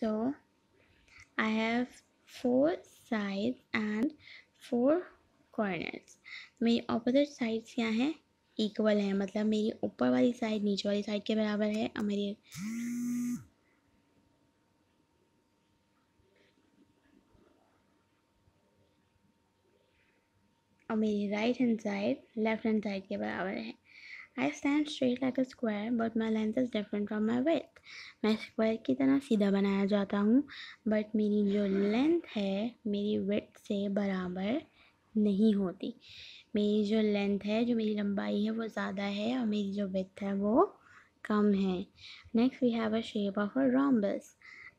so, I have four sides and four corners. मेरी opposite sides क्या हैं? Equal है मतलब मेरी ऊपर वाली साइड नीचे वाली साइड के बराबर है और मेरी और मेरी right hand side left hand side के बराबर है। I stand straight like a square but my length is different from my width मैं स्क्वायर की तरह सीधा बनाया जाता हूँ बट मेरी जो लेंथ है, मेरी वेथ से बराबर नहीं होती। मेरी जो लेंथ है, जो मेरी लंबाई है, वो ज़्यादा है और मेरी जो विथ है, वो कम है। Next we have a shape of a rhombus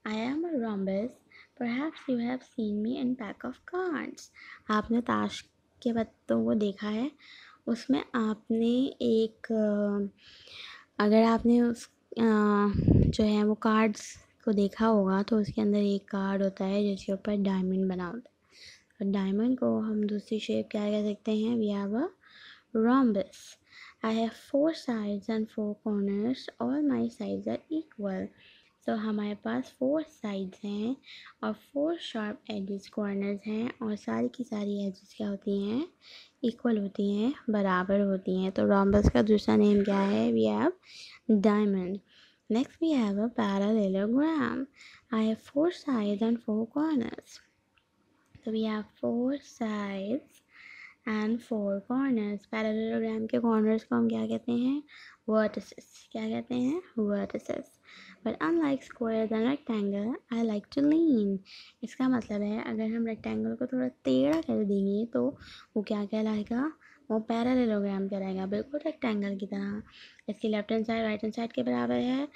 I am a rhombus perhaps you have seen me in pack of cards आपने ताश के पत्तों को देखा है? उसमें आपने एक, अगर आपने उस जो है वो कार्ड्स को देखा होगा तो उसके अंदर एक कार्ड होता है जिसके ऊपर डायमंड बना होता है। और डायमंड को हम दूसरी शेप क्या कह सकते हैं? We have a rhombus. I have four sides and four corners. All my sides are equal. तो हमारे पास फोर साइड्स हैं और फोर शार्प एजेस कॉर्नर्स हैं और सारी की सारी एजेस क्या होती हैं? इक्वल होती हैं, बराबर होती हैं। तो रॉम्बस का दूसरा नेम क्या है? We have diamond next we have a parallelogram I have four sides and four corners तो we have four sides and four corners parallelogram के कॉर्नर्स को हम क्या कहते हैं? वर्टिसेस क्या कहते हैं? Vertices but unlike square than rectangle I like to lean इसका मतलब है, अगर हम रेक्टेंगल को थोड़ा टेढ़ा कर देंगे तो वो क्या कहलाएगा? वो पैरालेलोग्राम कहलाएगा बिल्कुल रेक्टेंगल की तरह। इसकी left hand side right hand side के बराबर है।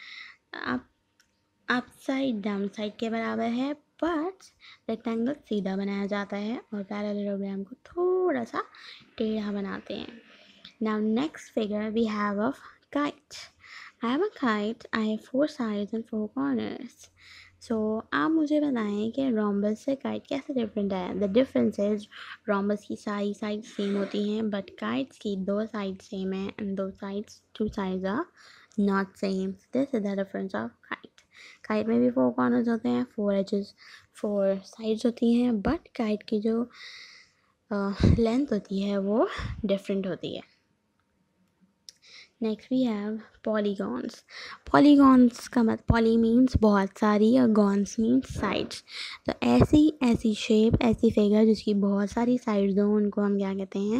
Up up side down side के बराबर है बट रेक्टेंगल सीधा बनाया जाता है और पैरालेलोग्राम को थोड़ा सा टेढ़ा बनाते हैं। Now next figure we have of kite I have a kite I have four sides and four corners so आप मुझे बताएँ कि रोम्बस से काइट कैसे डिफरेंट है? द डिफरेंस इज़ रोम्बस की सारी साइड सेम होती हैं बट काइट्स की दो साइड सेम है एंड दो sides two sides are not same this is the difference of kite kite में भी फोर कॉर्नर्स होते हैं फोर एजेस फोर साइड्स होती हैं बट काइट की जो लेंथ uh, होती है वो डिफरेंट होती है। Next we have polygons polygons का मत पॉली मीन्स बहुत सारी और गॉन्स मीन्स साइड्स तो ऐसी ऐसी शेप ऐसी फिगर जिसकी बहुत सारी साइड्स हों उनको हम क्या कहते हैं?